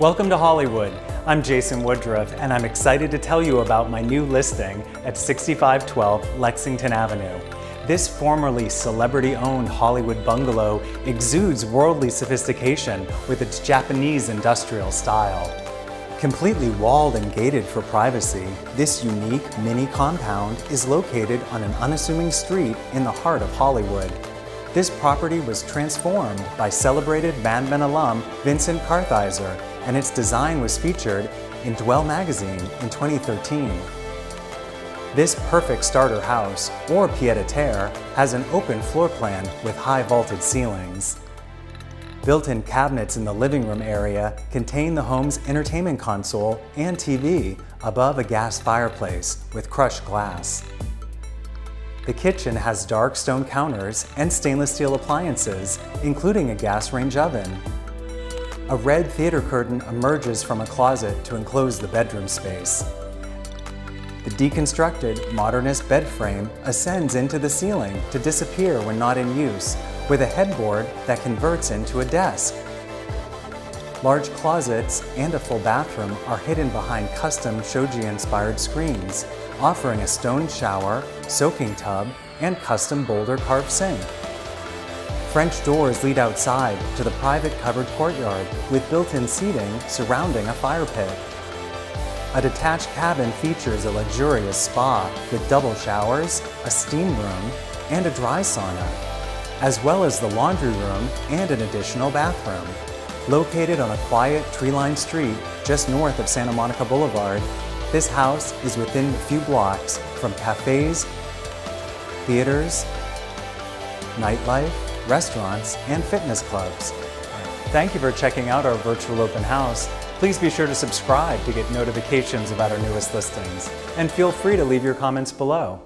Welcome to Hollywood. I'm Jason Woodruff, and I'm excited to tell you about my new listing at 6512 Lexington Avenue. This formerly celebrity-owned Hollywood bungalow exudes worldly sophistication with its Japanese industrial style. Completely walled and gated for privacy, this unique mini compound is located on an unassuming street in the heart of Hollywood. This property was transformed by celebrated Mad Men alum Vincent Kartheiser, and its design was featured in Dwell magazine in 2013. This perfect starter house, or pied-à-terre, has an open floor plan with high vaulted ceilings. Built-in cabinets in the living room area contain the home's entertainment console and TV above a gas fireplace with crushed glass. The kitchen has dark stone counters and stainless steel appliances, including a gas range oven. A red theater curtain emerges from a closet to enclose the bedroom space. The deconstructed, modernist bed frame ascends into the ceiling to disappear when not in use, with a headboard that converts into a desk. Large closets and a full bathroom are hidden behind custom shoji-inspired screens, offering a stone shower, soaking tub, and custom boulder carved sink. French doors lead outside to the private covered courtyard with built-in seating surrounding a fire pit. A detached cabin features a luxurious spa with double showers, a steam room, and a dry sauna, as well as the laundry room and an additional bathroom. Located on a quiet, tree-lined street just north of Santa Monica Boulevard, this house is within a few blocks from cafes, theaters, nightlife, restaurants, and fitness clubs. Thank you for checking out our virtual open house. Please be sure to subscribe to get notifications about our newest listings, and feel free to leave your comments below.